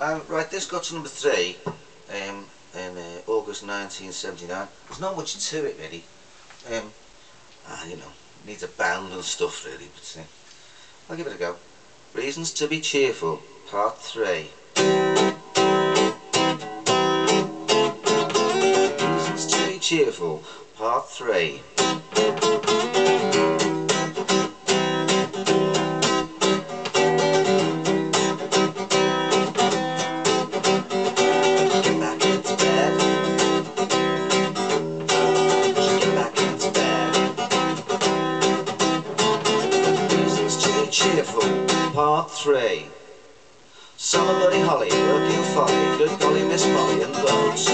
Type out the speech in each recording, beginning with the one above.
Um, right, this got to number three um, in uh, August 1979. There's not much to it, really. Um, ah, you know, needs a band and stuff, really, but uh, I'll give it a go. Reasons to be Cheerful, Part 3. Reasons to be Cheerful, Part 3. Cheerful, part three. Summer Buddy Holly, working folly, good golly Miss Molly and boats.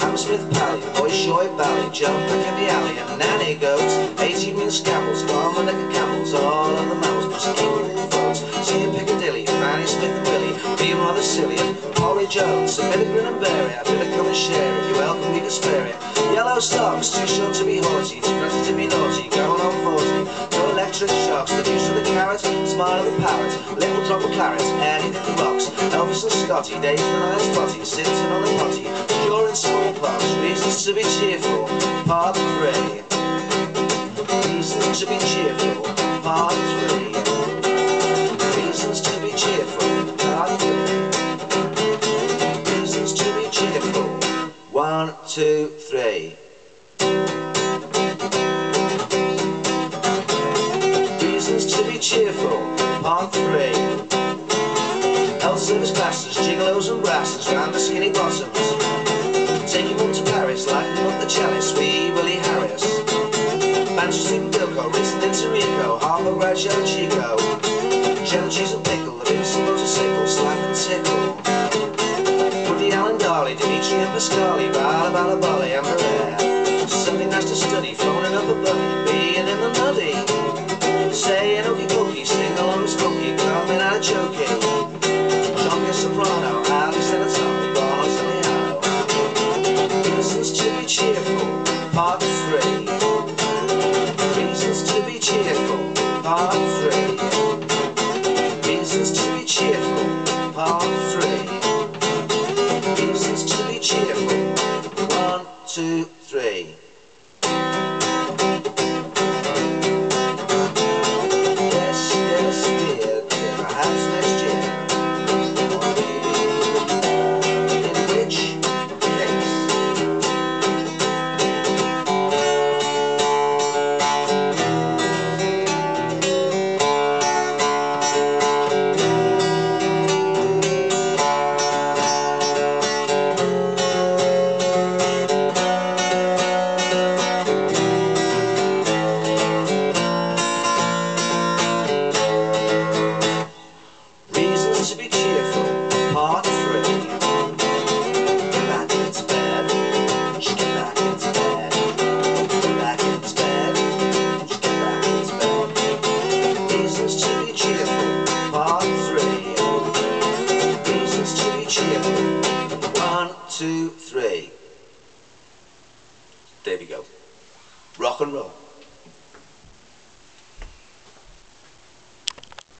Hammersmith Pally, boy shoy bally, jump back in the alley and nanny goats. 18 mean scabbles, like a camels, all on the mammals, just keeping in votes. See you Piccadilly, Fanny Smith and Willie, being rather silly, and Holly Jones, a bit of grin and berry, I better come and share it, you're welcome, you can spare it. Yellow socks, too short to be haughty, too pretty to be naughty, going on 40. No electric shocks, the smile of the parrot, little drop of claret, anything the rocks. Elvis and Scotty, Dave and I Spotty, sitting on the potty, curing smallpox, reasons to be cheerful, part three. Reasons to be cheerful, part three. Reasons to be cheerful, part three. Reasons to be cheerful, one, two, three. Cheerful, part three. Health service classes, gigolos and brasses, round the skinny bottoms. Taking them to Paris, lighting up the chalice, wee Willie Harris. Manchester and Bilko, Ritz and Rico, Harper, Bradshaw, Chico. Cheddar cheese and pickle, the Vincent motorcycle, slack and tickle. Woody Allen Darley, Dimitri and Pascali, Bala Bala Bali, and Herrera. Something nice to study, phoning another buddy, choking. Johnny Soprano, Alice Senatano, Bono Saliano. Reasons to be cheerful, part three. Reasons to be cheerful, part three. Reasons to be cheerful, part three. Reasons to be cheerful, one, two, three. to be cheerful. Part three. Get Back into bed. She get back into bed. Get Back into bed. She get back into bed. Reasons to be cheerful. Part three. Reasons to be cheerful. One, two, three. There we go. Rock and roll.